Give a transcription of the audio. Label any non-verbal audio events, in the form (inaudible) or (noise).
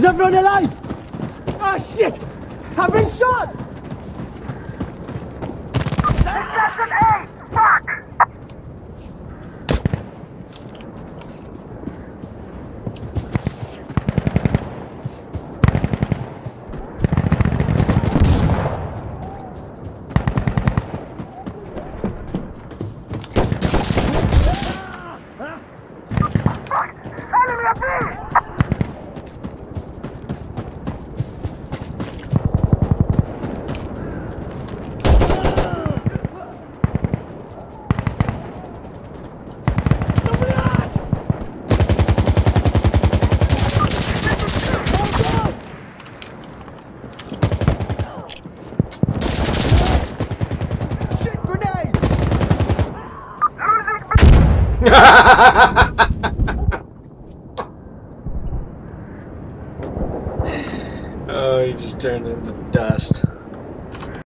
Is everyone alive? Ah, oh, shit! I've been shot! (laughs) oh, he just turned into dust.